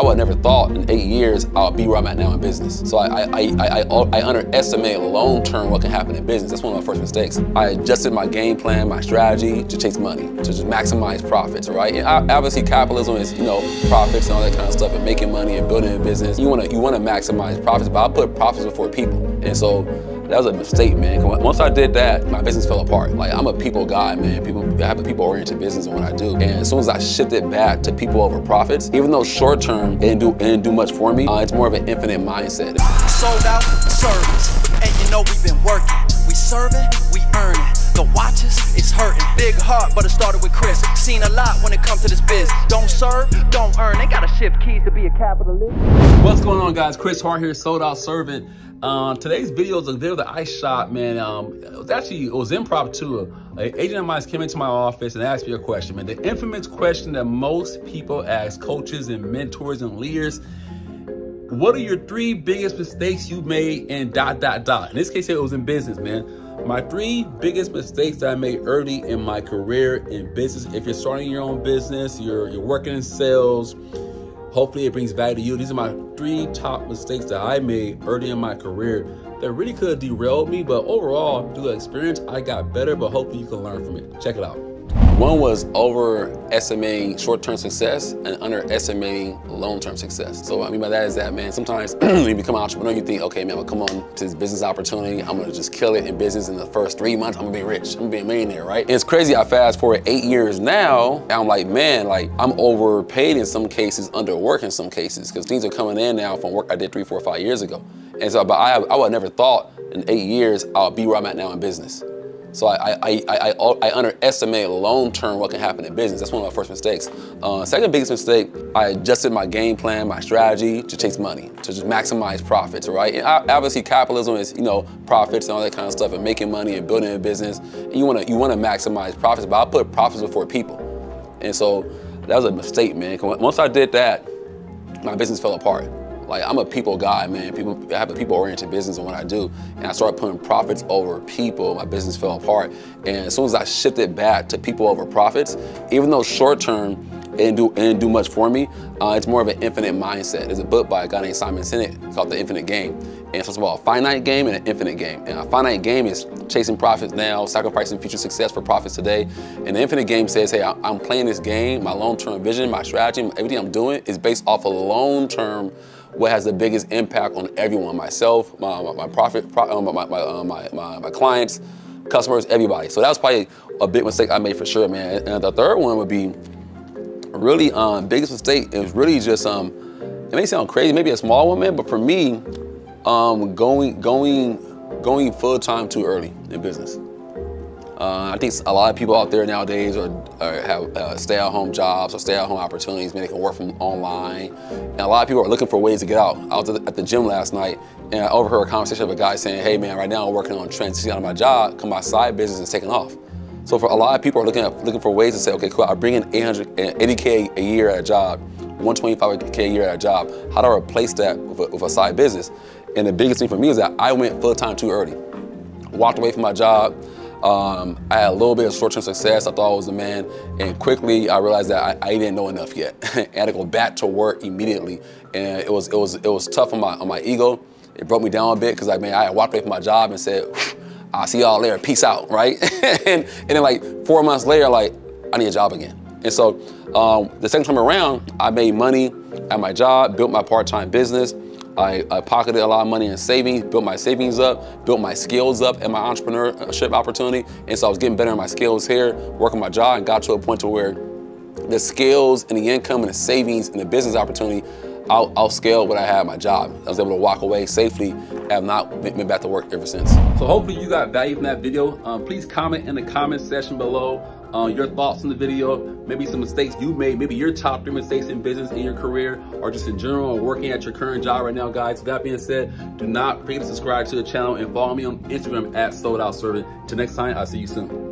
I would never thought in eight years I'll be where I'm at now in business. So I, I, I, I, I underestimate long term what can happen in business. That's one of my first mistakes. I adjusted my game plan, my strategy to chase money, to just maximize profits, right? And obviously capitalism is, you know, profits and all that kind of stuff and making money and building a business. You wanna, you wanna maximize profits, but I put profits before people. And so that was a mistake, man. Once I did that, my business fell apart. Like I'm a people guy, man. People, I have a people-oriented business in what I do. And as soon as I shifted back to people over profits, even though short term it didn't do, it didn't do much for me, uh, it's more of an infinite mindset. Sold out service, and you know we've been working. We serving, we earning. The watches, it's hurting. Big heart, but it started with Chris. Seen a lot when it comes to this biz. Don't serve, don't earn. Gotta shift keys to be a capitalist. What's going on, guys? Chris Hart here, sold out servant. Um, today's video is a video that I shot, man. Um, it was actually, it was impromptu. An agent of mine came into my office and asked me a question, man. The infamous question that most people ask coaches and mentors and leaders. What are your three biggest mistakes you made in dot, dot, dot? In this case, it was in business, man. My three biggest mistakes that I made early in my career in business. If you're starting your own business, you're, you're working in sales, Hopefully it brings value to you. These are my three top mistakes that I made early in my career that really could have derailed me, but overall, through the experience, I got better, but hopefully you can learn from it. Check it out. One was overestimating short-term success and underestimating long-term success. So what I mean by that is that, man, sometimes when you become an entrepreneur, you think, okay, man, I'm come on to this business opportunity. I'm gonna just kill it in business in the first three months. I'm gonna be rich. I'm gonna be a millionaire, right? And it's crazy. I fast forward eight years now. I'm like, man, like I'm overpaid in some cases, underworked in some cases, because things are coming in now from work I did three, four, five years ago. And so, but I, I would never thought in eight years I'll be where I'm at now in business. So I, I, I, I, underestimate long term what can happen in business. That's one of my first mistakes. Uh, second biggest mistake, I adjusted my game plan, my strategy to chase money, to just maximize profits, right? And obviously capitalism is, you know, profits and all that kind of stuff and making money and building a business. You wanna, you wanna maximize profits, but I put profits before people. And so that was a mistake, man. Once I did that, my business fell apart. Like I'm a people guy, man. People, I have a people-oriented business in what I do, and I started putting profits over people. My business fell apart, and as soon as I shifted back to people over profits, even though short-term it didn't do, didn't do much for me. Uh, it's more of an infinite mindset. There's a book by a guy named Simon Sinek called The Infinite Game. And it's about a finite game and an infinite game. And a finite game is chasing profits now, sacrificing future success for profits today. And the infinite game says, hey, I'm playing this game, my long-term vision, my strategy, everything I'm doing is based off of long-term what has the biggest impact on everyone, myself, my, my, my profit, uh, my, my, uh, my, my, my clients, customers, everybody. So that was probably a big mistake I made for sure, man. And the third one would be really um, biggest mistake is really just um, it may sound crazy, maybe a small one, man, but for me, um, going going going full time too early in business. Uh, I think a lot of people out there nowadays are, are have uh, stay-at-home jobs or stay-at-home opportunities. They can work from online. And a lot of people are looking for ways to get out. I was at the gym last night and I overheard a conversation of a guy saying, hey man, right now I'm working on transitioning out of my job because my side business is taking off. So for a lot of people are looking at looking for ways to say, okay, cool, I bring in 880K a year at a job, 125K a year at a job. How do I replace that with a, with a side business? And the biggest thing for me is that I went full time too early. Walked away from my job, um, I had a little bit of short-term success. I thought I was the man, and quickly I realized that I, I didn't know enough yet. I had to go back to work immediately, and it was it was it was tough on my on my ego. It broke me down a bit because I mean I walked away from my job and said, "I'll see y'all later. Peace out." Right, and and then like four months later, like I need a job again. And so um, the second time around, I made money at my job, built my part-time business. I, I, pocketed a lot of money in savings, built my savings up, built my skills up and my entrepreneurship opportunity. And so I was getting better in my skills here, working my job, and got to a point to where the skills and the income and the savings and the business opportunity I'll scale what I had my job. I was able to walk away safely have not been back to work ever since. So hopefully you got value from that video. Um, please comment in the comment section below uh, your thoughts on the video, maybe some mistakes you made, maybe your top three mistakes in business, in your career, or just in general, or working at your current job right now, guys. That being said, do not forget to subscribe to the channel and follow me on Instagram at Sold Out Servant. Till next time, I'll see you soon.